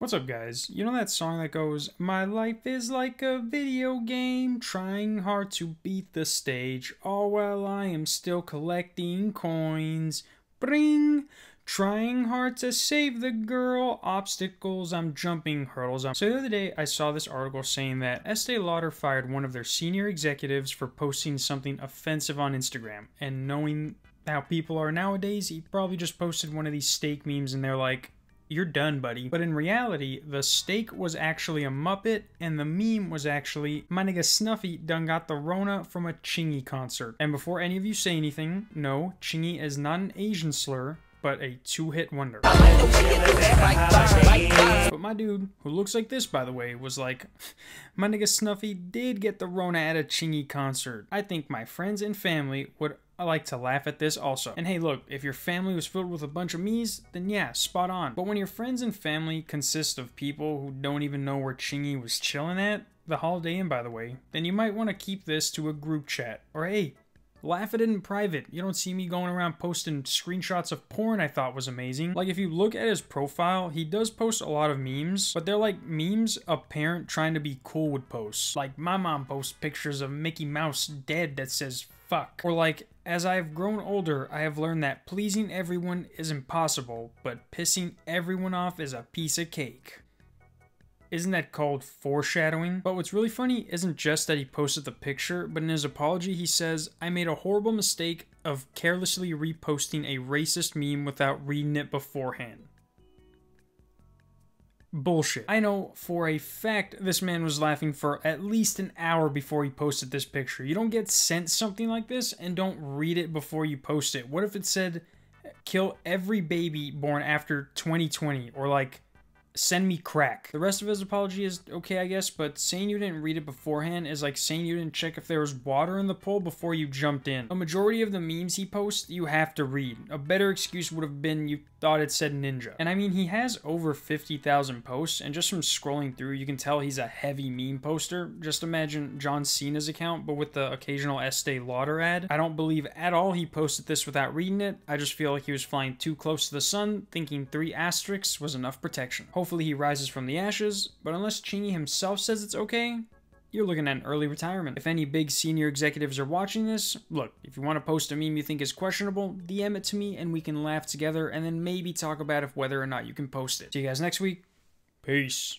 What's up, guys? You know that song that goes, My life is like a video game, trying hard to beat the stage, all while I am still collecting coins. Bring! Trying hard to save the girl, obstacles, I'm jumping hurdles. So the other day, I saw this article saying that Estee Lauder fired one of their senior executives for posting something offensive on Instagram. And knowing how people are nowadays, he probably just posted one of these steak memes and they're like, you're done, buddy. But in reality, the steak was actually a Muppet, and the meme was actually, my nigga Snuffy done got the Rona from a Chingy concert. And before any of you say anything, no, Chingy is not an Asian slur, but a two-hit wonder. But my dude, who looks like this by the way, was like, my nigga Snuffy did get the Rona at a Chingy concert. I think my friends and family would I like to laugh at this also. And hey, look, if your family was filled with a bunch of me's, then yeah, spot on. But when your friends and family consist of people who don't even know where Chingy was chilling at, the Holiday Inn by the way, then you might want to keep this to a group chat. Or hey, Laugh at it in private. You don't see me going around posting screenshots of porn I thought was amazing. Like, if you look at his profile, he does post a lot of memes, but they're like memes a parent trying to be cool would post. Like, my mom posts pictures of Mickey Mouse dead that says fuck. Or like, as I have grown older, I have learned that pleasing everyone is impossible, but pissing everyone off is a piece of cake. Isn't that called foreshadowing? But what's really funny isn't just that he posted the picture, but in his apology he says, I made a horrible mistake of carelessly reposting a racist meme without reading it beforehand. Bullshit. I know for a fact this man was laughing for at least an hour before he posted this picture. You don't get sent something like this and don't read it before you post it. What if it said, kill every baby born after 2020 or like send me crack. The rest of his apology is okay, I guess, but saying you didn't read it beforehand is like saying you didn't check if there was water in the pool before you jumped in. A majority of the memes he posts, you have to read. A better excuse would have been you thought it said ninja. And I mean, he has over 50,000 posts, and just from scrolling through, you can tell he's a heavy meme poster. Just imagine John Cena's account, but with the occasional Estee Lauder ad. I don't believe at all he posted this without reading it. I just feel like he was flying too close to the sun, thinking three asterisks was enough protection. Hopefully he rises from the ashes, but unless Chingy himself says it's okay, you're looking at an early retirement. If any big senior executives are watching this, look, if you want to post a meme you think is questionable, DM it to me and we can laugh together and then maybe talk about if whether or not you can post it. See you guys next week. Peace.